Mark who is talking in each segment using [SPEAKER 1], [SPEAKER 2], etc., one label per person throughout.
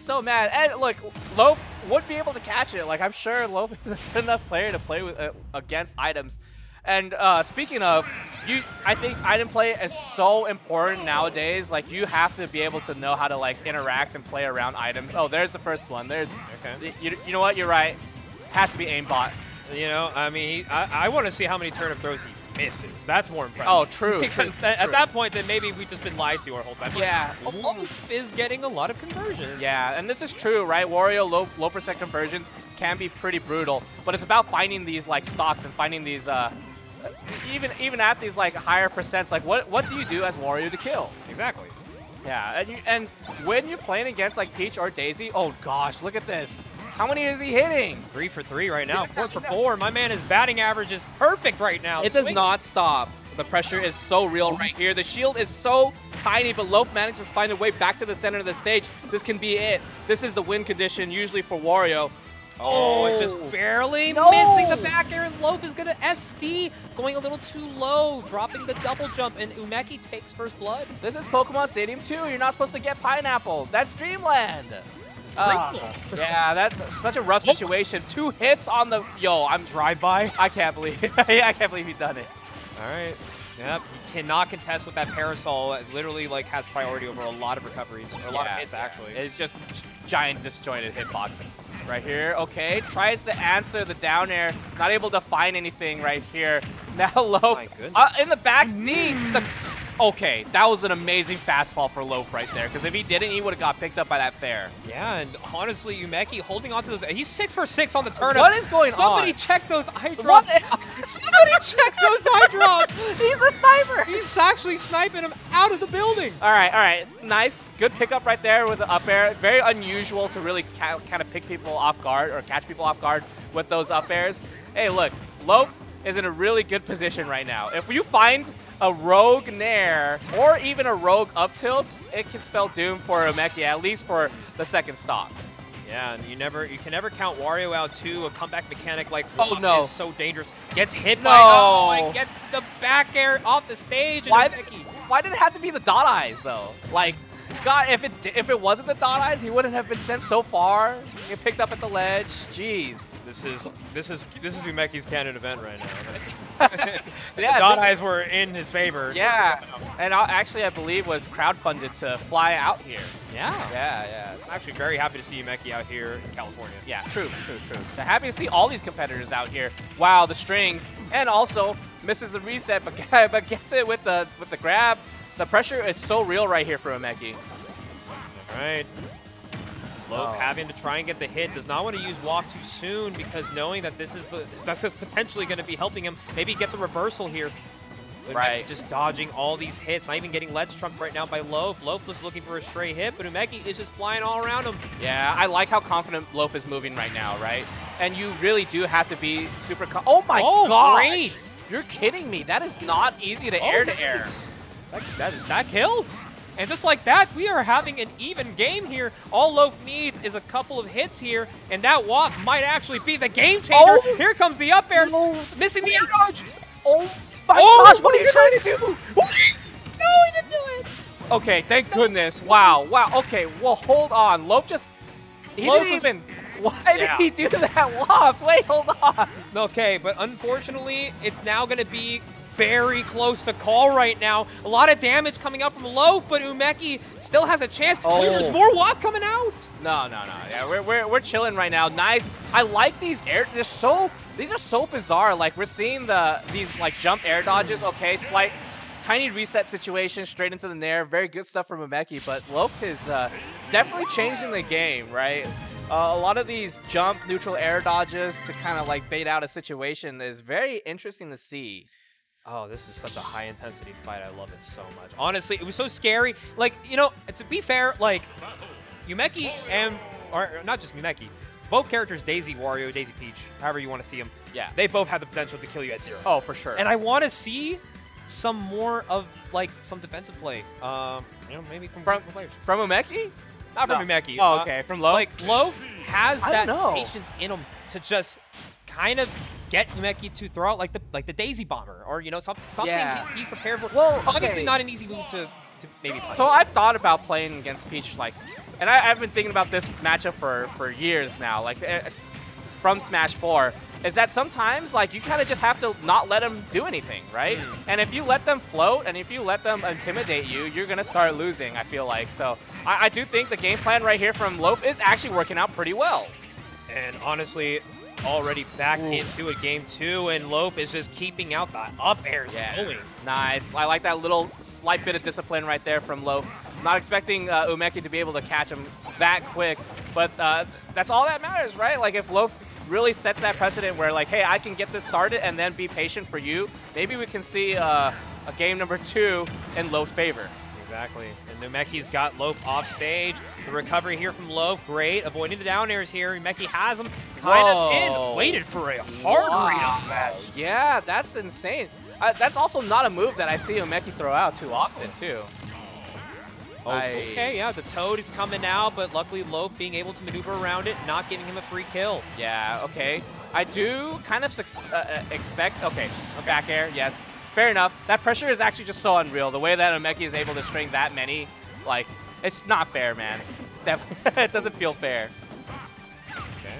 [SPEAKER 1] so mad. And look, Loaf would be able to catch it. Like I'm sure Loaf is a good enough player to play with uh, against items. And uh, speaking of, you, I think item play is so important nowadays. Like you have to be able to know how to like interact and play around items. Oh, there's the first one. There's,
[SPEAKER 2] Okay.
[SPEAKER 1] you, you know what? You're right. Has to be aimbot.
[SPEAKER 2] You know, I mean, he, I, I want to see how many turnip throws he misses. That's more impressive.
[SPEAKER 1] Oh, true,
[SPEAKER 2] because
[SPEAKER 1] true,
[SPEAKER 2] that-
[SPEAKER 1] true.
[SPEAKER 2] at that point, then maybe we've just been lied to our whole time. But
[SPEAKER 1] Yeah.
[SPEAKER 2] Wolf is getting a lot of conversions.
[SPEAKER 1] Yeah, and this is true, right? Wario low low percent conversions can be pretty brutal, but it's about finding these like stocks and finding these uh even even at these like higher percents. Like what what do you do as Wario to kill?
[SPEAKER 2] Exactly.
[SPEAKER 1] Yeah, and you, and when you're playing against like Peach or Daisy, oh gosh, look at this. How many is he hitting?
[SPEAKER 2] Three for three right now. Four for four. My man, his batting average is perfect right now.
[SPEAKER 1] It does
[SPEAKER 2] Swing-
[SPEAKER 1] not stop. The pressure is so real right here. The shield is so tiny, but Loaf manages to find a way back to the center of the stage. This can be it. This is the win condition usually for Wario.
[SPEAKER 2] Oh, and
[SPEAKER 1] Oh.
[SPEAKER 2] just barely
[SPEAKER 1] No.
[SPEAKER 2] missing the back air, and Loaf is going to SD, going a little too low, dropping the double jump, and Umeki takes first blood.
[SPEAKER 1] This is Pokemon Stadium 2. You're not supposed to get pineapple. That's Dreamland. Uh, yeah, that's such a rough situation. Two hits on the yo. I'm
[SPEAKER 2] Drive-by.
[SPEAKER 1] I can't believe. I can't believe he done it.
[SPEAKER 2] All right. Yep. Cannot contest with that parasol. It literally like has priority over a lot of recoveries, or a lot of
[SPEAKER 1] Yeah,
[SPEAKER 2] hits actually.
[SPEAKER 1] It's just giant disjointed hitbox. Right here, okay. Tries to answer the down air. Not able to find anything right here. Now
[SPEAKER 2] My
[SPEAKER 1] uh, in the back knee. The, okay, that was an amazing fast fall for Loaf right there. Because if he didn't, he would have got picked up by that fair.
[SPEAKER 2] yeah, and honestly, Umeki holding on to those. He's six for six on the turnip.
[SPEAKER 1] What is going
[SPEAKER 2] Somebody
[SPEAKER 1] on?
[SPEAKER 2] Somebody check those eye drops. Somebody check those eye drops.
[SPEAKER 1] He's a sniper.
[SPEAKER 2] He's actually sniping him out of the building.
[SPEAKER 1] All right, all right. Nice. Good pickup right there with the up air. Very unusual to really kind of pick people off guard or catch people off guard with those up airs. Hey, look. Loaf is in a really good position right now. If you find a rogue nair or even a rogue up tilt, it can spell doom for Umeki, at least for the second stop.
[SPEAKER 2] Yeah, and you never, you can never count Wario out too. A comeback mechanic like
[SPEAKER 1] Oh, no.
[SPEAKER 2] is so dangerous. Gets hit
[SPEAKER 1] No.
[SPEAKER 2] by oh, and gets the back air off the stage. And
[SPEAKER 1] Why, why did it have to be the dot eyes, though? Like, God, if it if it wasn't the dot eyes, he wouldn't have been sent so far. Get picked up at the ledge. Jeez.
[SPEAKER 2] This is this is this is Umeki's canon event right now.
[SPEAKER 1] Yeah,
[SPEAKER 2] the dot
[SPEAKER 1] thi-
[SPEAKER 2] eyes were in his favor.
[SPEAKER 1] Yeah, and I, actually, I believe was crowdfunded to fly out here.
[SPEAKER 2] yeah.
[SPEAKER 1] Yeah, yeah,
[SPEAKER 2] I'm actually very happy to see Umeki out here in California.
[SPEAKER 1] yeah. True, true, true. So happy to see all these competitors out here. Wow, the strings, and also misses the reset, but but gets it with the with the grab. The pressure is so real right here for Umeki.
[SPEAKER 2] All right. Loaf
[SPEAKER 1] Oh.
[SPEAKER 2] having to try and get the hit does not want to use Waft too soon because knowing that this is the that's potentially going to be helping him maybe get the reversal here. Umeki
[SPEAKER 1] Right.
[SPEAKER 2] Just dodging all these hits, not even getting ledge trumped right now by Loaf. Loaf was looking for a stray hit, but Umeki is just flying all around him.
[SPEAKER 1] Yeah, I like how confident Loaf is moving right now, right? And you really do have to be super. Oh my
[SPEAKER 2] Oh,
[SPEAKER 1] gosh!
[SPEAKER 2] great.
[SPEAKER 1] You're kidding me. That is not easy to air to air.
[SPEAKER 2] nice. That, that, is, that kills. And just like that, we are having an even game here. All Loaf needs is a couple of hits here, and that waft might actually be the game changer.
[SPEAKER 1] Oh.
[SPEAKER 2] Here comes the up air,
[SPEAKER 1] No.
[SPEAKER 2] missing the air dodge.
[SPEAKER 1] Oh my
[SPEAKER 2] Oh,
[SPEAKER 1] gosh! What are you trying to do?
[SPEAKER 2] No, he didn't do it.
[SPEAKER 1] Okay, thank goodness. Wow, wow. Okay, well, hold on. Loaf just. He
[SPEAKER 2] Loaf
[SPEAKER 1] didn't even. Why
[SPEAKER 2] Yeah.
[SPEAKER 1] did he do that waft? Wait, hold on.
[SPEAKER 2] Okay, but unfortunately, it's now going to be very close to call right now. A lot of damage coming out from Loaf, but Umeki still has a chance.
[SPEAKER 1] Oh.
[SPEAKER 2] There's more waft coming out.
[SPEAKER 1] No, no, no. Yeah, we're, we're, we're chilling right now. Nice. I like these air. They're so. These are so bizarre. Like we're seeing the these like jump air dodges. Okay, slight. Tiny reset situation straight into the nair. Very good stuff from Umeki, but Loaf is uh, definitely changing the game, right? Uh, a lot of these jump neutral air dodges to kind of like bait out a situation is very interesting to see.
[SPEAKER 2] Oh, this is such a high intensity fight. I love it so much. Honestly, it was so scary. Like, you know, to be fair, like, Umeki and, or not just Umeki, both characters, Daisy Wario, Daisy Peach, however you want to see them,
[SPEAKER 1] Yeah.
[SPEAKER 2] they both have the potential to kill you at zero.
[SPEAKER 1] Oh, for sure.
[SPEAKER 2] And I want to see some more of, like, some defensive play. Um, you know, maybe from,
[SPEAKER 1] From-
[SPEAKER 2] from players.
[SPEAKER 1] from Umeki?
[SPEAKER 2] Not from
[SPEAKER 1] No.
[SPEAKER 2] Umeki.
[SPEAKER 1] Oh,
[SPEAKER 2] uh,
[SPEAKER 1] okay. From Loaf.
[SPEAKER 2] Like, Loaf has
[SPEAKER 1] I
[SPEAKER 2] that
[SPEAKER 1] know.
[SPEAKER 2] patience in him to just kind of get Umeki to throw out like the like the Daisy Bomber or you know some, something
[SPEAKER 1] Yeah.
[SPEAKER 2] he- he's prepared for.
[SPEAKER 1] Well,
[SPEAKER 2] obviously
[SPEAKER 1] okay.
[SPEAKER 2] not an easy move to, to maybe play.
[SPEAKER 1] So I've thought about playing against Peach like and I, I've been thinking about this matchup for, for years now, like eh, it's from Smash 4, is that sometimes like you kind of just have to not let them do anything, right?
[SPEAKER 2] Mm.
[SPEAKER 1] And if you let them float and if you let them intimidate you, you're gonna start losing. I feel like so. I, I do think the game plan right here from Loaf is actually working out pretty well.
[SPEAKER 2] And honestly, already back
[SPEAKER 1] Ooh.
[SPEAKER 2] into a game two, and Loaf is just keeping out the up airs going.
[SPEAKER 1] Nice. I like that little slight bit of discipline right there from Loaf. Not expecting uh, Umeki to be able to catch him that quick, but uh, that's all that matters, right? Like if Loaf really sets that precedent where like, hey, I can get this started and then be patient for you, maybe we can see uh, a game number two in Loaf's favor.
[SPEAKER 2] Exactly. And Numeki's got Loaf off stage. The recovery here from Loaf, great. Avoiding the down airs here. Numeki has him kind
[SPEAKER 1] Whoa.
[SPEAKER 2] of in. Waited for a hard read
[SPEAKER 1] Wow.
[SPEAKER 2] up smash.
[SPEAKER 1] Yeah, that's insane. Uh, that's also not a move that I see Umeki throw out too often, too.
[SPEAKER 2] Oh, okay, yeah, the Toad is coming out, but luckily Loaf being able to maneuver around it, not giving him a free kill.
[SPEAKER 1] Yeah, okay. I do kind of uh, uh, expect, okay, a back air, yes. Fair enough. That pressure is actually just so unreal. The way that Umeki is able to string that many, like, it's not fair, man. It's definitely, it doesn't feel fair.
[SPEAKER 2] Okay.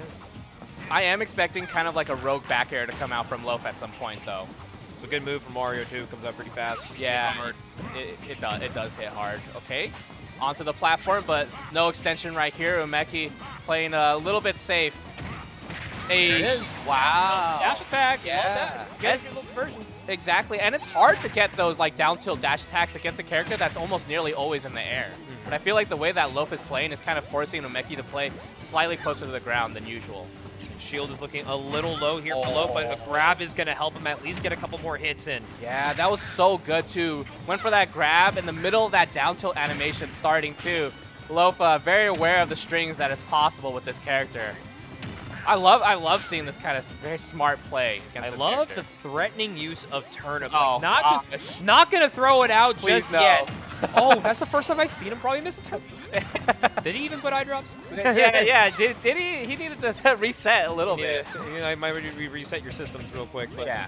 [SPEAKER 1] I am expecting kind of like a rogue back air to come out from Loaf at some point, though.
[SPEAKER 2] It's a good move from Wario, too. Comes up pretty fast.
[SPEAKER 1] Yeah, it, it, does, it does hit hard. Okay, onto the platform, but no extension right here. Umeki playing a little bit safe. Hey,
[SPEAKER 2] There it is.
[SPEAKER 1] Wow.
[SPEAKER 2] Dash attack.
[SPEAKER 1] Yeah.
[SPEAKER 2] Get
[SPEAKER 1] And-
[SPEAKER 2] your version.
[SPEAKER 1] Exactly, and it's hard to get those like down tilt dash attacks against a character that's almost nearly always in the air. But I feel like the way that Loaf is playing is kind of forcing Umeki to play slightly closer to the ground than usual.
[SPEAKER 2] Shield is looking a little low here for Loaf, but a grab is going to help him at least get a couple more hits in.
[SPEAKER 1] Yeah, that was so good too. Went for that grab in the middle of that down tilt animation starting too. Loaf uh, very aware of the strings that is possible with this character. I love I love seeing this kind of very smart play against
[SPEAKER 2] I love
[SPEAKER 1] character.
[SPEAKER 2] the threatening use of turnip.
[SPEAKER 1] Oh,
[SPEAKER 2] like, not
[SPEAKER 1] gosh.
[SPEAKER 2] just not gonna throw it out just
[SPEAKER 1] no.
[SPEAKER 2] yet. oh, that's the first time I've seen him probably miss a turnip. Did he even put eye drops?
[SPEAKER 1] yeah, yeah. Did, did he? He needed to, to reset a little
[SPEAKER 2] Yeah,
[SPEAKER 1] bit.
[SPEAKER 2] yeah, I might re- reset your systems real quick. But
[SPEAKER 1] Yeah.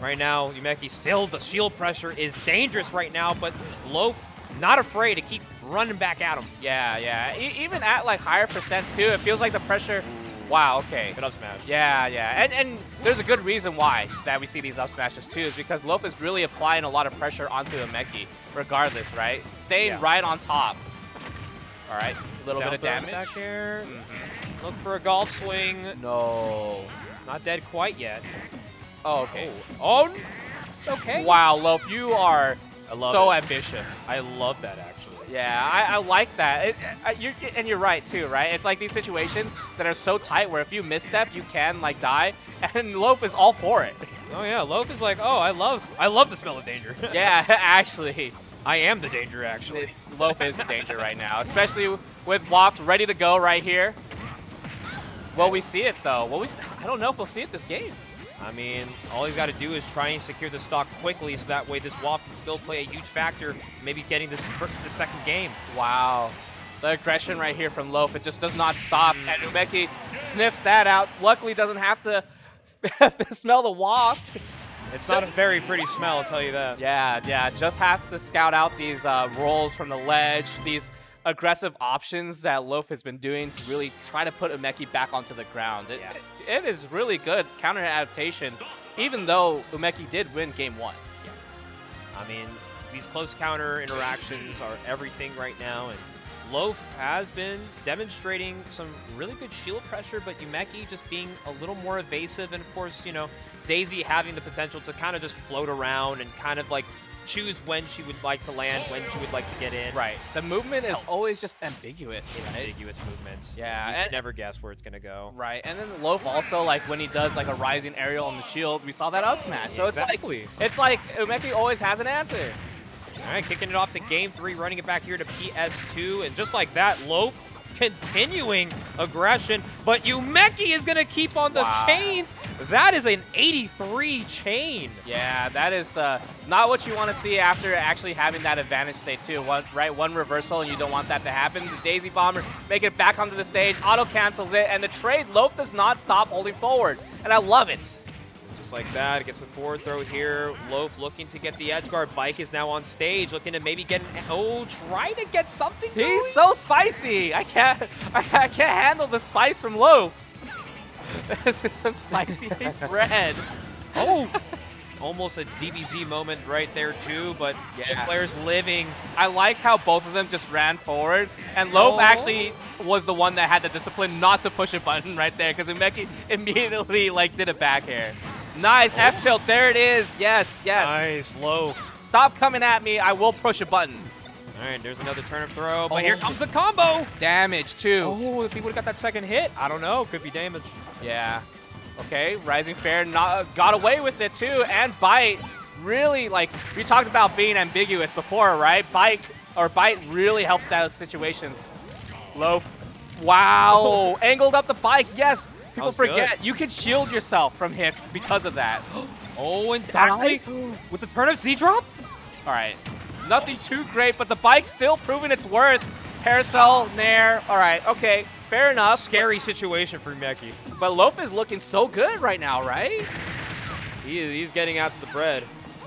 [SPEAKER 2] right now, Umeki still the shield pressure is dangerous right now, but Loaf not afraid to keep running back at him.
[SPEAKER 1] Yeah, yeah. E- even at like higher percents too, it feels like the pressure. Wow. Okay.
[SPEAKER 2] Good up smash.
[SPEAKER 1] Yeah, yeah, and and there's a good reason why that we see these up smashes too, is because Loaf is really applying a lot of pressure onto Umeki, regardless, right? Staying
[SPEAKER 2] Yeah.
[SPEAKER 1] right on top. All right, a little
[SPEAKER 2] Down
[SPEAKER 1] bit of damage.
[SPEAKER 2] back here.
[SPEAKER 1] Mhm.
[SPEAKER 2] Look for a golf swing.
[SPEAKER 1] No.
[SPEAKER 2] Not dead quite yet.
[SPEAKER 1] Oh, okay.
[SPEAKER 2] Oh, n- okay.
[SPEAKER 1] Wow, Loaf, you are so
[SPEAKER 2] it.
[SPEAKER 1] ambitious.
[SPEAKER 2] I love that actually.
[SPEAKER 1] Yeah, I, I like that. It, uh, I, you're, and you're right too, right? It's like these situations that are so tight where if you misstep, you can like die, and Loaf is all for it.
[SPEAKER 2] Oh yeah, Loaf is like, oh, I love, I love the smell of danger.
[SPEAKER 1] yeah, actually,
[SPEAKER 2] I am the danger actually.
[SPEAKER 1] Loaf is the danger right now, especially with Waft ready to go right here. Will we see it though? Will we? I don't know if we'll see it this game.
[SPEAKER 2] I mean, all he's got to do is try and secure the stock quickly, so that way this waft can still play a huge factor, maybe getting this the second game.
[SPEAKER 1] Wow. The aggression right here from Loaf, it just does not stop. And Umeki sniffs that out. Luckily doesn't have to smell the waft.
[SPEAKER 2] It's not a very pretty smell, I'll tell you that.
[SPEAKER 1] Yeah, yeah, just have to scout out these uh, rolls from the ledge, these aggressive options that Loaf has been doing to really try to put Umeki back onto the ground. It,
[SPEAKER 2] Yeah.
[SPEAKER 1] it, it is really good counter adaptation, even though Umeki did win game one.
[SPEAKER 2] I mean, these close counter interactions are everything right now, and Loaf has been demonstrating some really good shield pressure, but Umeki just being a little more evasive, and of course, you know, Daisy having the potential to kind of just float around and kind of like choose when she would like to land, when she would like to get in.
[SPEAKER 1] Right. The movement is always just ambiguous, right?
[SPEAKER 2] ambiguous movement.
[SPEAKER 1] Yeah,
[SPEAKER 2] You
[SPEAKER 1] and-
[SPEAKER 2] never guess where it's gonna go.
[SPEAKER 1] Right, and then Loaf also like when he does like a rising aerial on the shield, we saw that up smash. So
[SPEAKER 2] Exactly.
[SPEAKER 1] it's like it's like Umeki always has an answer.
[SPEAKER 2] All right, kicking it off to game three, running it back here to PS2, and just like that, Loaf continuing aggression, but Umeki is going to keep on the
[SPEAKER 1] Wow.
[SPEAKER 2] chains. That is an 83 chain.
[SPEAKER 1] Yeah, that is uh, not what you want to see after actually having that advantage state too. One, right, one reversal, and you don't want that to happen. The Daisy Bomber make it back onto the stage, auto cancels it, and the trade Loaf does not stop holding forward, and I love it.
[SPEAKER 2] Just like that. Gets a forward throw here. Loaf looking to get the edge guard. Bike is now on stage, looking to maybe get an oh, try to get something.
[SPEAKER 1] He's
[SPEAKER 2] going.
[SPEAKER 1] so spicy. I can't. I, I can't handle the spice from Loaf. this is some spicy bread.
[SPEAKER 2] oh, almost a DBZ moment right there too. But
[SPEAKER 1] Yeah.
[SPEAKER 2] the player's living.
[SPEAKER 1] I like how both of them just ran forward, and Loaf
[SPEAKER 2] Oh.
[SPEAKER 1] actually was the one that had the discipline not to push a button right there because Umeki immediately like did a back air. Nice F tilt. There it is. Yes, yes.
[SPEAKER 2] Nice Loaf.
[SPEAKER 1] Stop coming at me. I will push a button.
[SPEAKER 2] All right, there's another turnip throw, but
[SPEAKER 1] Oh.
[SPEAKER 2] here comes the combo.
[SPEAKER 1] Damage too.
[SPEAKER 2] Oh, if he would have got that second hit, I don't know. Could be damage.
[SPEAKER 1] Yeah. Okay, Rising Fair not, uh, got away with it too, and Bike really like we talked about being ambiguous before, right? Bike or Bike really helps those situations. Loaf. Wow, oh. angled up the bike. Yes, people
[SPEAKER 2] was good.
[SPEAKER 1] forget you can shield yourself from hits because of that.
[SPEAKER 2] Oh, and
[SPEAKER 1] Nice.
[SPEAKER 2] with the turnip Z drop.
[SPEAKER 1] All right, nothing too great, but the bike's still proving its worth. Parasol, Nair. All right, okay, fair enough.
[SPEAKER 2] Scary situation for Meki.
[SPEAKER 1] But Loaf is looking so good right now, right?
[SPEAKER 2] He he's getting out to the bread.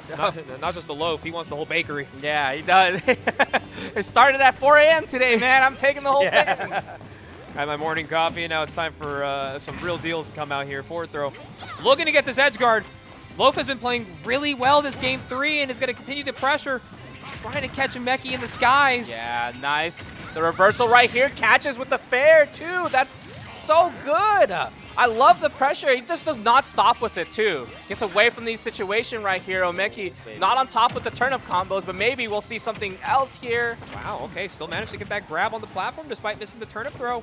[SPEAKER 2] Not, not just the loaf, he wants the whole bakery.
[SPEAKER 1] Yeah, he does. it started at 4 a.m. today, man. I'm taking the whole thing.
[SPEAKER 2] I had my morning coffee, and now it's time for uh, some real deals to come out here. Forward throw. Looking to get this edge guard. Loaf has been playing really well this game three and is going to continue the pressure. Trying to catch a Meki in the skies.
[SPEAKER 1] Yeah, nice. The reversal right here catches with the fair, too. That's so good. I love the pressure. He just does not stop with it, too. Gets away from these situation right here. Umeki not on top with the turnip combos, but maybe we'll see something else here.
[SPEAKER 2] Wow, okay, still managed to get that grab on the platform despite missing the turnip throw.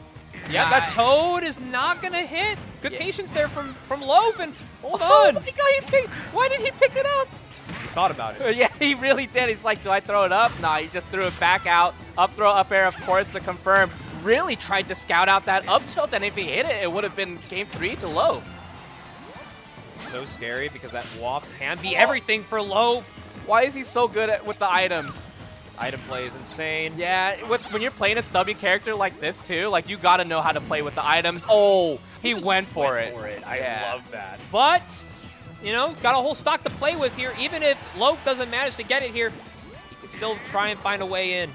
[SPEAKER 2] Yeah, that toad is not going to hit. Good
[SPEAKER 1] Yeah.
[SPEAKER 2] patience there from, from Loaf, and hold
[SPEAKER 1] Oh
[SPEAKER 2] on.
[SPEAKER 1] my god, he why did he pick it up?
[SPEAKER 2] He thought about it.
[SPEAKER 1] Yeah, he really did. He's like, do I throw it up? Nah, he just threw it back out. Up throw, up air, of course, to confirm. Really tried to scout out that up tilt, and if he hit it, it would have been game three to Loaf.
[SPEAKER 2] So scary because that waft can be oh. everything for Loaf.
[SPEAKER 1] Why is he so good at with the items?
[SPEAKER 2] Item play is insane.
[SPEAKER 1] Yeah, with, when you're playing a stubby character like this too, like you gotta know how to play with the items. Oh, he went for
[SPEAKER 2] went
[SPEAKER 1] it.
[SPEAKER 2] for it. I
[SPEAKER 1] Yeah.
[SPEAKER 2] love that. But, you know, got a whole stock to play with here. Even if Loaf doesn't manage to get it here, he can still try and find a way in.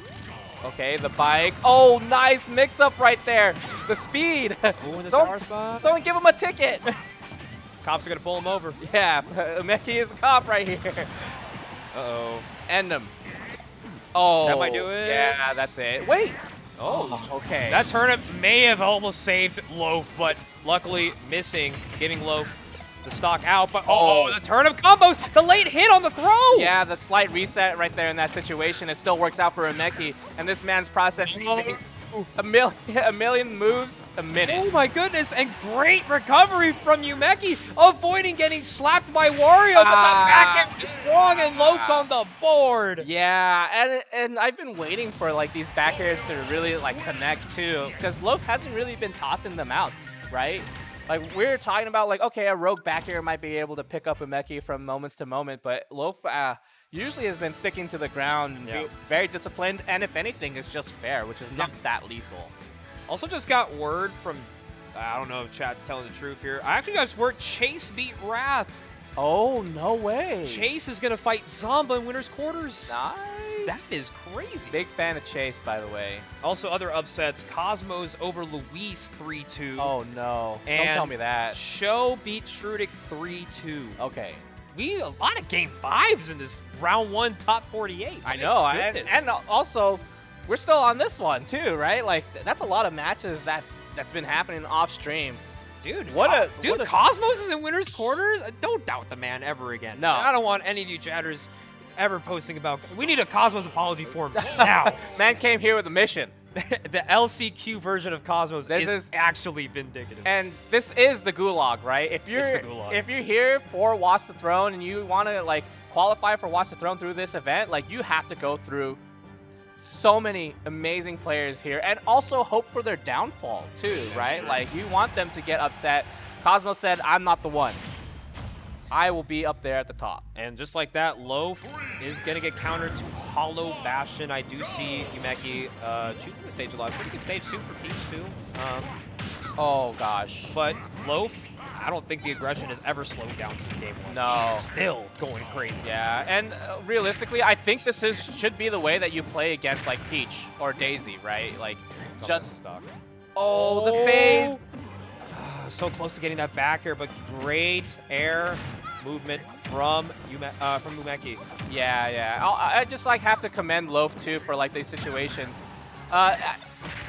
[SPEAKER 1] Okay, the bike. Oh, nice mix up right there. The speed.
[SPEAKER 2] Ooh, the
[SPEAKER 1] Someone-
[SPEAKER 2] spot.
[SPEAKER 1] Someone give him a ticket.
[SPEAKER 2] Cops are going to pull him over.
[SPEAKER 1] yeah, Meki is the cop right here.
[SPEAKER 2] Uh-oh.
[SPEAKER 1] End him. Oh.
[SPEAKER 2] That might oh, do it.
[SPEAKER 1] Yeah, that's it. Wait.
[SPEAKER 2] Oh, oh.
[SPEAKER 1] Okay.
[SPEAKER 2] That turnip may have almost saved Loaf, but luckily missing, getting Loaf the stock out. But, oh,
[SPEAKER 1] Oh.
[SPEAKER 2] the of combos! The late hit on the throw!
[SPEAKER 1] yeah, the slight reset right there in that situation, it still works out for Umeki. And this man's processing
[SPEAKER 2] Oh.
[SPEAKER 1] things a million, a million moves a minute.
[SPEAKER 2] Oh my goodness, and great recovery from Umeki, avoiding getting slapped by Wario, but the back
[SPEAKER 1] Ah.
[SPEAKER 2] end is strong and Loaf's on the board.
[SPEAKER 1] Yeah, and and I've been waiting for like these back airs to really like connect too, because Loaf hasn't really been tossing them out, right? Like we're talking about like okay, a rogue back air might be able to pick up a Umeki from moments to moment, but Loaf uh, usually has been sticking to the ground and
[SPEAKER 2] Yeah.
[SPEAKER 1] very disciplined, and if anything, is just fair, which is not that lethal.
[SPEAKER 2] Also just got word from, I don't know if chat's telling the truth here, I actually got word Chase beat Wrath.
[SPEAKER 1] Oh no way!
[SPEAKER 2] Chase is going to fight Zomba in winner's quarters.
[SPEAKER 1] nice.
[SPEAKER 2] That is crazy.
[SPEAKER 1] big fan of Chase, by the way.
[SPEAKER 2] Also other upsets, Cosmos over Luis 3-2.
[SPEAKER 1] Oh no!
[SPEAKER 2] And Don't
[SPEAKER 1] tell me that.
[SPEAKER 2] Show beat Strudic 3-2.
[SPEAKER 1] Okay.
[SPEAKER 2] We a lot of game fives in this round one top 48.
[SPEAKER 1] I
[SPEAKER 2] My
[SPEAKER 1] know, and,
[SPEAKER 2] goodness.
[SPEAKER 1] and also we're still on this one too, right? Like that's a lot of matches that's that's been happening off stream.
[SPEAKER 2] Dude,
[SPEAKER 1] What
[SPEAKER 2] Co-
[SPEAKER 1] a-
[SPEAKER 2] dude!
[SPEAKER 1] what a-
[SPEAKER 2] Cosmos is in winners' quarters. Uh, Don't doubt the man ever again.
[SPEAKER 1] No.
[SPEAKER 2] I don't want any of you chatters ever posting about. We need a Cosmos apology form now.
[SPEAKER 1] Man came here with a mission,
[SPEAKER 2] the LCQ version of Cosmos
[SPEAKER 1] This
[SPEAKER 2] is,
[SPEAKER 1] is-
[SPEAKER 2] actually vindicative.
[SPEAKER 1] and this is the gulag, right? If you're
[SPEAKER 2] It's the gulag.
[SPEAKER 1] if you're here for Watch the Throne and you want to like qualify for Watch the Throne through this event, like you have to go through so many amazing players here and also hope for their downfall too, right? Like you want them to get upset. Cosmos said, "I'm not the one. I will be up there at the top."
[SPEAKER 2] And just like that, Loaf is going to get countered to Hollow Bastion. I do see Umeki uh, choosing the stage a lot. Pretty good stage, too, for Peach, too. Um,
[SPEAKER 1] Oh gosh.
[SPEAKER 2] but Loaf I don't think the aggression has ever slowed down since game one.
[SPEAKER 1] No.
[SPEAKER 2] He's still going crazy.
[SPEAKER 1] Yeah, and uh, realistically, I think this is should be the way that you play against like Peach or Daisy, right? Like, just
[SPEAKER 2] stock.
[SPEAKER 1] oh, the fade.
[SPEAKER 2] so close to getting that back air, but great air movement from Ume uh, from Umeki.
[SPEAKER 1] Yeah, yeah. I'll, I just like have to commend Loaf too for like these situations. Uh,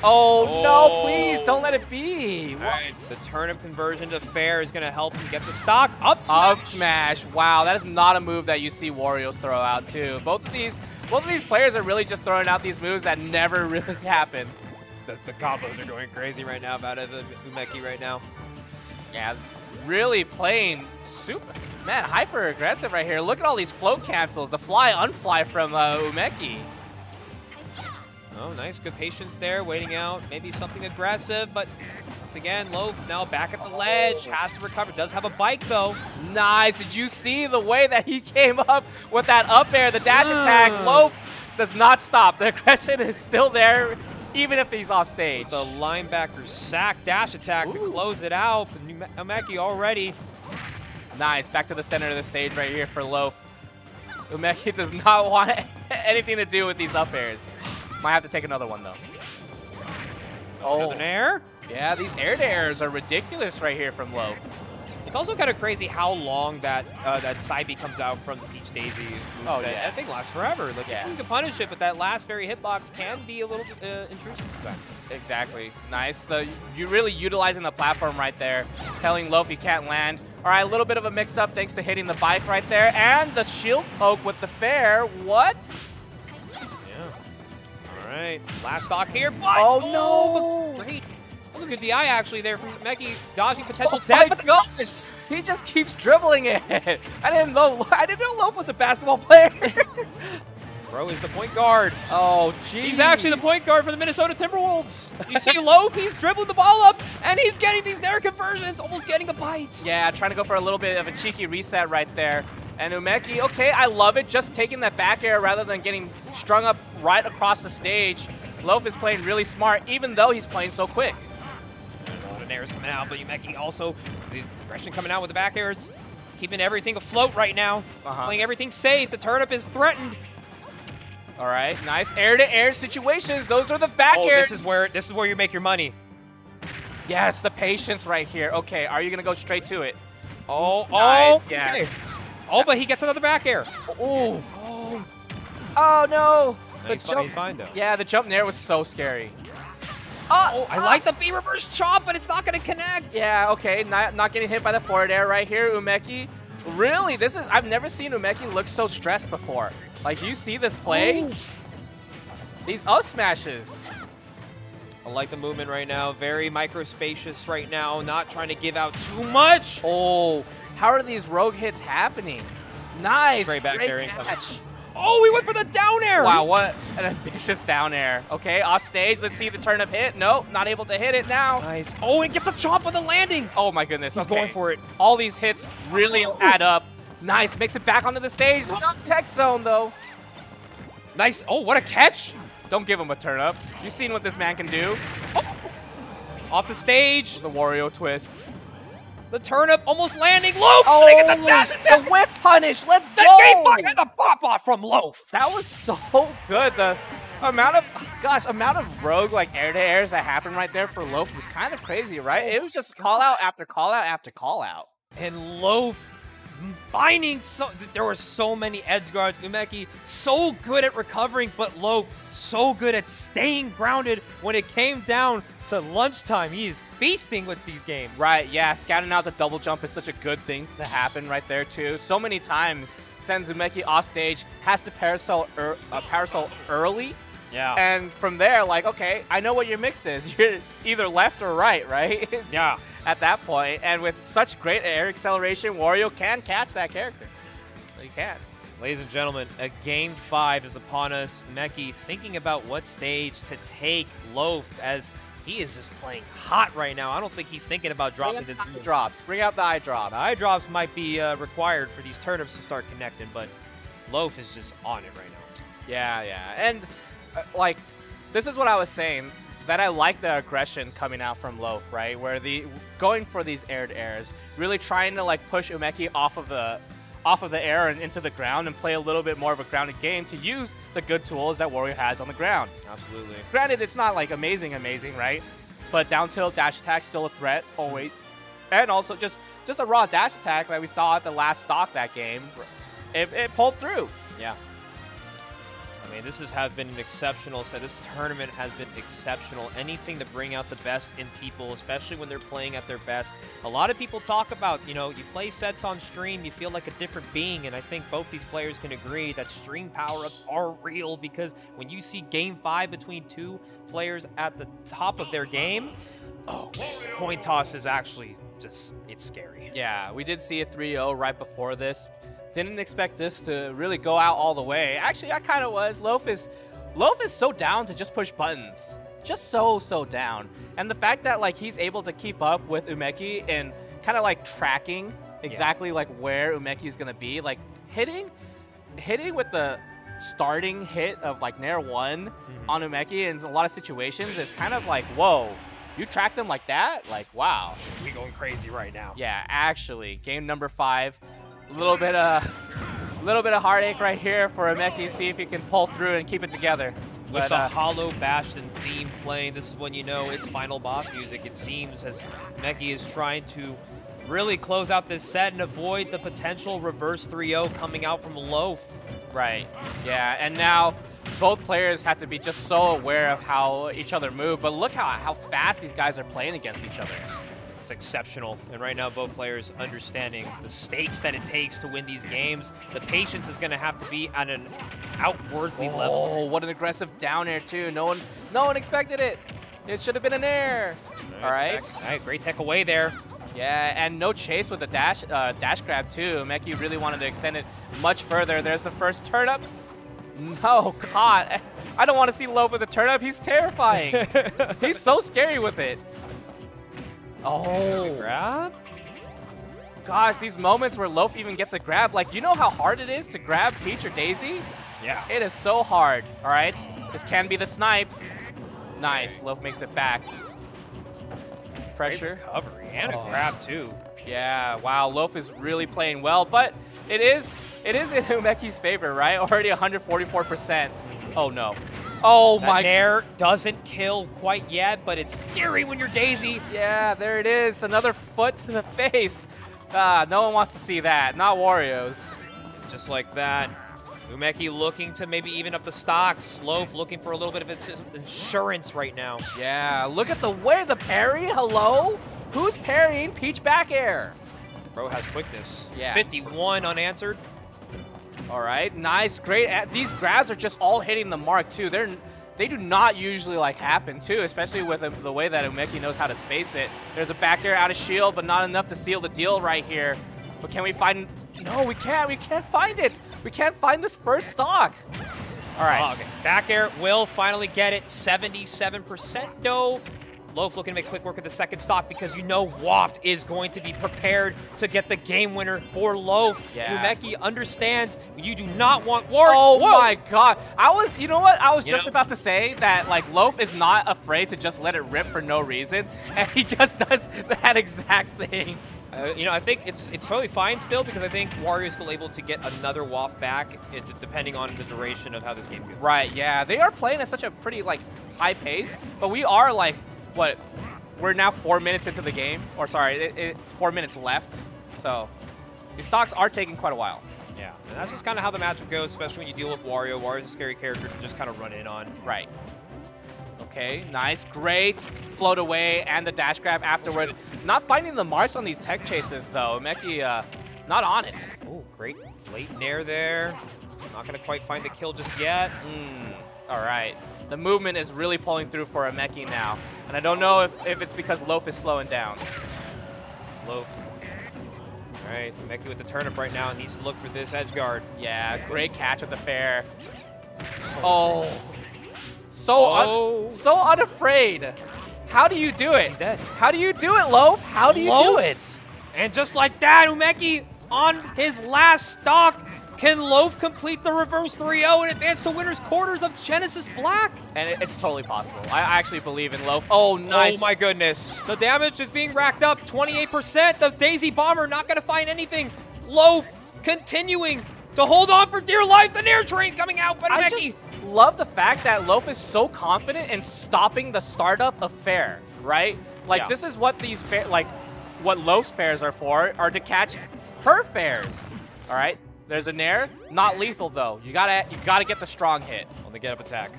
[SPEAKER 1] oh, no, please don't let it be.
[SPEAKER 2] The of conversion to fair is going to help him get the stock up smash.
[SPEAKER 1] Up smash. Wow, that is not a move that you see Wario's throw out too. Both of these, both of these players are really just throwing out these moves that never really happen.
[SPEAKER 2] The, the combos are going crazy right now about Umeki right now.
[SPEAKER 1] Yeah, really playing super, man, hyper aggressive right here. Look at all these float cancels, the fly unfly from uh, Umeki.
[SPEAKER 2] Oh, nice, good patience there, waiting out, maybe something aggressive, but once again, Loaf now back at the ledge, has to recover, does have a bike though.
[SPEAKER 1] Nice, did you see the way that he came up with that up air, the dash attack? Loaf does not stop, the aggression is still there, even if he's off stage.
[SPEAKER 2] The linebacker sack dash attack Ooh. to close it out, Umeki already.
[SPEAKER 1] Nice, back to the center of the stage right here for Loaf. Umeki does not want anything to do with these up airs. Might have to take another one, though.
[SPEAKER 2] Oh. An air?
[SPEAKER 1] Yeah, these air to airs are ridiculous right here from Loaf.
[SPEAKER 2] It's also kind of crazy how long that uh, that side B comes out from the Peach Daisy.
[SPEAKER 1] Oh, yeah.
[SPEAKER 2] That thing lasts forever. Like,
[SPEAKER 1] yeah.
[SPEAKER 2] you can punish it, but that last fairy hitbox can be a little uh, intrusive sometimes.
[SPEAKER 1] Exactly. Nice. The, you're really utilizing the platform right there, telling Loaf he can't land. All right, a little bit of a mix-up thanks to hitting the bike right there. And the shield poke with the fair. What? Yeah.
[SPEAKER 2] All right, last stock here. But,
[SPEAKER 1] oh, oh
[SPEAKER 2] no! Great. Was a good DI actually there from Meki, dodging potential
[SPEAKER 1] oh
[SPEAKER 2] death.
[SPEAKER 1] My gosh, he just keeps dribbling it. I didn't know. I didn't know Loaf was a basketball player.
[SPEAKER 2] Bro is the point guard.
[SPEAKER 1] Oh, jeez.
[SPEAKER 2] He's actually the point guard for the Minnesota Timberwolves. You see Loaf, he's dribbling the ball up, and he's getting these Nair conversions, almost getting a bite.
[SPEAKER 1] Yeah, trying to go for a little bit of a cheeky reset right there. And Umeki, okay, I love it. Just taking that back air rather than getting strung up right across the stage. Loaf is playing really smart, even though he's playing so quick.
[SPEAKER 2] A airs coming out, but Umeki also, the aggression coming out with the back airs, keeping everything afloat right now, uh -huh. playing everything safe. The turnip is threatened.
[SPEAKER 1] All right, nice air-to-air -air situations. Those are the back
[SPEAKER 2] oh,
[SPEAKER 1] airs.
[SPEAKER 2] This is where this is where you make your money.
[SPEAKER 1] Yes, the patience right here. Okay, are you gonna go straight to it?
[SPEAKER 2] Oh,
[SPEAKER 1] nice,
[SPEAKER 2] oh,
[SPEAKER 1] yes.
[SPEAKER 2] Okay. Oh, but he gets another back air.
[SPEAKER 1] Oh. Oh, oh no.
[SPEAKER 2] The he's, jump, he's fine, though.
[SPEAKER 1] Yeah, the jump there was so scary.
[SPEAKER 2] Oh, I uh, like the B reverse chop, but it's not going to connect.
[SPEAKER 1] Yeah, okay. Not, not getting hit by the forward air right here. Umeki. Really? This is I've never seen Umeki look so stressed before. Like, you see this play? Ooh. These up smashes.
[SPEAKER 2] I like the movement right now. Very micro-spacious right now. Not trying to give out too much.
[SPEAKER 1] Oh, how are these rogue hits happening? Nice.
[SPEAKER 2] Straight back
[SPEAKER 1] Great
[SPEAKER 2] catch. Oh, we went for the down air.
[SPEAKER 1] Wow, what an ambitious down air. Okay, off stage. Let's see the turnip hit. Nope, not able to hit it now.
[SPEAKER 2] Nice. Oh, it gets a chop on the landing.
[SPEAKER 1] Oh my goodness.
[SPEAKER 2] He's
[SPEAKER 1] okay.
[SPEAKER 2] going for it.
[SPEAKER 1] All these hits really oh. add up. Nice. Makes it back onto the stage. Not tech zone though.
[SPEAKER 2] Nice. Oh, what a catch.
[SPEAKER 1] Don't give him a turnip. You've seen what this man can do.
[SPEAKER 2] Oh. Off the stage.
[SPEAKER 1] The Wario twist.
[SPEAKER 2] The turnip almost landing. Loaf!
[SPEAKER 1] Oh, they get the dash attack! The whip punish! Let's
[SPEAKER 2] the
[SPEAKER 1] go!
[SPEAKER 2] game and the pop-off from Loaf!
[SPEAKER 1] That was so good. The amount of, gosh, amount of rogue, like, air-to-airs that happened right there for Loaf was kind of crazy, right? It was just call-out after call-out after call-out.
[SPEAKER 2] And Loaf finding so there were so many edge guards. Umeki so good at recovering, but Loaf so good at staying grounded when it came down to lunchtime. He is feasting with these games.
[SPEAKER 1] Right, yeah. Scouting out the double jump is such a good thing to happen right there, too. So many times, sends Umeki off stage, has to parasol, er, uh, parasol early.
[SPEAKER 2] Yeah.
[SPEAKER 1] And from there, like, okay, I know what your mix is. You're either left or right, right?
[SPEAKER 2] It's yeah.
[SPEAKER 1] At that point, and with such great air acceleration, Wario can catch that character. He can.
[SPEAKER 2] Ladies and gentlemen, a game five is upon us. Meki thinking about what stage to take Loaf as he is just playing hot right now. I don't think he's thinking about dropping this.
[SPEAKER 1] Eye drops. Bring out the eye drop.
[SPEAKER 2] The eye drops might be uh, required for these turnips to start connecting, but Loaf is just on it right now.
[SPEAKER 1] Yeah, yeah. And, uh, like, this is what I was saying. That I like the aggression coming out from Loaf, right? Where the going for these aired airs, really trying to like push Umeki off of the off of the air and into the ground and play a little bit more of a grounded game to use the good tools that Wario has on the ground.
[SPEAKER 2] Absolutely.
[SPEAKER 1] Granted, it's not like amazing, amazing, right? But down tilt dash attack still a threat always, and also just just a raw dash attack that we saw at the last stock that game. It, it pulled through.
[SPEAKER 2] Yeah. I mean, this has have been an exceptional set. This tournament has been exceptional. Anything to bring out the best in people, especially when they're playing at their best. A lot of people talk about, you know, you play sets on stream, you feel like a different being, and I think both these players can agree that stream power-ups are real because when you see game five between two players at the top of their game, oh, coin toss is actually just, it's scary.
[SPEAKER 1] Yeah, we did see a 3-0 right before this. Didn't expect this to really go out all the way. Actually, I kind of was. Loaf is, Loaf is so down to just push buttons. Just so, so down. And the fact that like he's able to keep up with Umeki and kind of like tracking exactly yeah. like where Umeki is going to be. Like hitting, hitting with the starting hit of like Nair 1 mm -hmm. on Umeki in a lot of situations is kind of like, whoa, you tracked him like that? Like, wow.
[SPEAKER 2] We going crazy right now.
[SPEAKER 1] Yeah, actually, game number five. A little bit of a little bit of heartache right here for Umeki. See if he can pull through and keep it together.
[SPEAKER 2] With but, the uh, hollow Bastion theme playing, this is when you know it's final boss music. It seems as Meki is trying to really close out this set and avoid the potential reverse 3-0 coming out from Loaf.
[SPEAKER 1] Right. Yeah, and now both players have to be just so aware of how each other move. But look how, how fast these guys are playing against each other
[SPEAKER 2] exceptional. And right now, both players understanding the stakes that it takes to win these games. The patience is going to have to be at an outwardly
[SPEAKER 1] oh,
[SPEAKER 2] level.
[SPEAKER 1] Oh, what an aggressive down air, too. No one, no one expected it. It should have been an air. All right.
[SPEAKER 2] All right, great tech away there.
[SPEAKER 1] Yeah, and no chase with the dash uh, dash grab, too. Meki really wanted to extend it much further. There's the first turnip. No, God. I don't want to see Loaf with a turnip. He's terrifying. He's so scary with it. Oh.
[SPEAKER 2] Grab?
[SPEAKER 1] Gosh, these moments where Loaf even gets a grab, like, you know how hard it is to grab Peach or Daisy?
[SPEAKER 2] Yeah.
[SPEAKER 1] It is so hard, all right? This can be the snipe. Nice, Loaf makes it back. Pressure.
[SPEAKER 2] Great recovery and oh. a grab, too.
[SPEAKER 1] Yeah, wow, Loaf is really playing well, but it is it is in Umeki's favor, right? Already 144%. Oh, no. Oh
[SPEAKER 2] that
[SPEAKER 1] my.
[SPEAKER 2] Nair doesn't kill quite yet, but it's scary when you're Daisy.
[SPEAKER 1] Yeah, there it is. Another foot to the face. Ah, no one wants to see that. Not Wario's.
[SPEAKER 2] Just like that. Umeki looking to maybe even up the stocks. Loaf looking for a little bit of insurance right now.
[SPEAKER 1] Yeah, look at the way the parry. Hello? Who's parrying Peach back air?
[SPEAKER 2] Bro has quickness.
[SPEAKER 1] Yeah.
[SPEAKER 2] 51 unanswered.
[SPEAKER 1] All right, nice, great. These grabs are just all hitting the mark too. They're they do not usually like happen too, especially with the way that Umeki knows how to space it. There's a back air out of shield, but not enough to seal the deal right here. But can we find? No, we can't. We can't find it. We can't find this first stock. All right. Oh,
[SPEAKER 2] okay. Back air will finally get it. 77% though. Loaf looking to make quick work of the second stock because you know Waft is going to be prepared to get the game winner for Loaf.
[SPEAKER 1] Yeah.
[SPEAKER 2] Umeki understands you do not want war.
[SPEAKER 1] Oh Whoa. my god. I was, you know what? I was you just know? about to say that like Loaf is not afraid to just let it rip for no reason. And he just does that exact thing.
[SPEAKER 2] Uh, you know, I think it's it's totally fine still because I think Wario is still able to get another Waft back, it, depending on the duration of how this game goes.
[SPEAKER 1] Right, yeah. They are playing at such a pretty, like, high pace, but we are, like, what, we're now four minutes into the game. Or sorry, it, it's four minutes left. So these stocks are taking quite a while.
[SPEAKER 2] Yeah, and that's just kind of how the matchup goes, especially when you deal with Wario. Wario's a scary character to just kind of run in on.
[SPEAKER 1] Right. Okay, nice, great. Float away and the dash grab afterwards. Not finding the marks on these tech chases, though. Meki, uh, not on it.
[SPEAKER 2] Oh, great late nair there. Not going to quite find the kill just yet.
[SPEAKER 1] Mm, all right. The movement is really pulling through for a Meki now. And I don't know if, if it's because Loaf is slowing down.
[SPEAKER 2] Loaf. All right, Meki with the turnip right now needs to look for this edge guard.
[SPEAKER 1] Yeah, great catch with the fair. Oh. oh. So, oh. Un so unafraid. How do you do it?
[SPEAKER 2] He's dead.
[SPEAKER 1] How do you do it, Loaf? How do you Loaf? do it?
[SPEAKER 2] And just like that, Umeki on his last stock can Loaf complete the reverse 3-0 and advance to winner's quarters of Genesis Black?
[SPEAKER 1] And it's totally possible. I actually believe in Loaf. Oh, oh nice.
[SPEAKER 2] Oh my goodness. The damage is being racked up. 28%. The Daisy Bomber not going to find anything. Loaf continuing to hold on for dear life. The Nair Train coming out, but
[SPEAKER 1] I just love the fact that Loaf is so confident in stopping the startup of fair, right? Like
[SPEAKER 2] Yeah.
[SPEAKER 1] this is what these fair, like what Loaf's fairs are for, are to catch her fairs. All right. There's a nair, not lethal though. You gotta you gotta get the strong hit.
[SPEAKER 2] On the get up attack.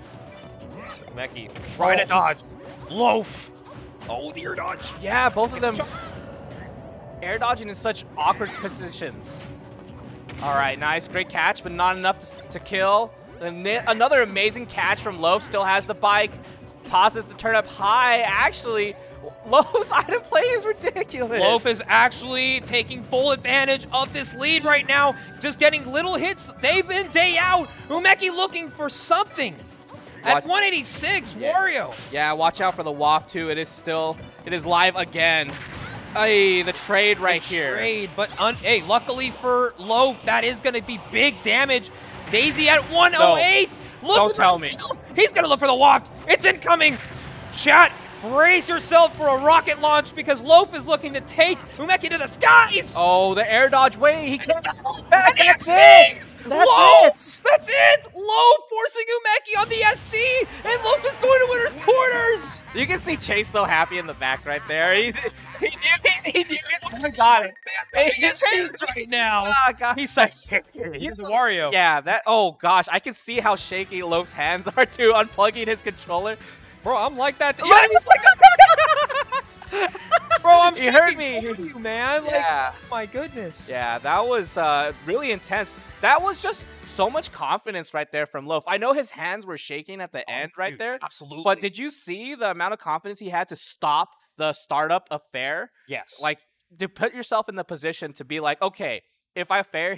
[SPEAKER 2] Meki trying to dodge. Loaf. Oh, the ear dodge.
[SPEAKER 1] Yeah, both of them air dodging in such awkward positions. All right, nice, great catch, but not enough to, to kill. Another amazing catch from Loaf. Still has the bike, tosses the turnip high. Actually, Loaf's item play is ridiculous.
[SPEAKER 2] Loaf is actually taking full advantage of this lead right now, just getting little hits day in, day out. Umeki looking for something. At 186,
[SPEAKER 1] Yeah.
[SPEAKER 2] Wario.
[SPEAKER 1] Yeah, watch out for the waft too. It is still, it is live again. Ay, the trade right here.
[SPEAKER 2] Trade, but hey, luckily for Loaf, that is going to be big damage. Daisy at 108. Look
[SPEAKER 1] Don't tell me.
[SPEAKER 2] He's going to look for the waft. It's incoming. Chat, brace yourself for a rocket launch because Loaf is looking to take Umeki to the skies.
[SPEAKER 1] Oh, the air dodge way. He
[SPEAKER 2] And
[SPEAKER 1] That-
[SPEAKER 2] the
[SPEAKER 1] that's
[SPEAKER 2] SD!
[SPEAKER 1] it. That's
[SPEAKER 2] Low!
[SPEAKER 1] it.
[SPEAKER 2] That's it! Low forcing Umeki on the SD, and Loaf is going to winner's quarters!
[SPEAKER 1] You can see Chase so happy in the back right there. He, he knew, he, he knew he got it.
[SPEAKER 2] His face right now.
[SPEAKER 1] Ah, God.
[SPEAKER 2] He's like, he's the Wario.
[SPEAKER 1] Yeah, that. Oh gosh, I can see how shaky Loaf's hands are too, unplugging his controller.
[SPEAKER 2] Bro, I'm like that. Too. Yeah, he's like, bro, I'm
[SPEAKER 1] You heard me.
[SPEAKER 2] for you, man. Like,
[SPEAKER 1] Yeah.
[SPEAKER 2] oh my goodness.
[SPEAKER 1] Yeah, that was uh, really intense. That was just so much confidence right there from Loaf. I know his hands were shaking at the end right
[SPEAKER 2] Dude,
[SPEAKER 1] there,
[SPEAKER 2] Absolutely.
[SPEAKER 1] but did you see the amount of confidence he had to stop the startup affair?
[SPEAKER 2] yes.
[SPEAKER 1] Like to put yourself in the position to be like, okay, if I fair